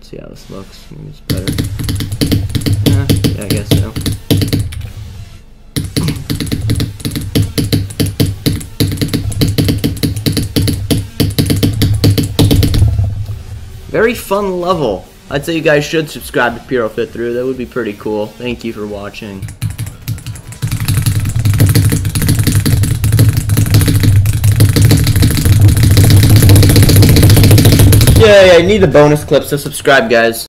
See how this looks. Maybe it's better. Yeah, yeah, I guess so. Very fun level. I'd say you guys should subscribe to PureL 5th Root. That would be pretty cool. Thank you for watching. Yeah, yeah, I need the bonus clips, so subscribe, guys.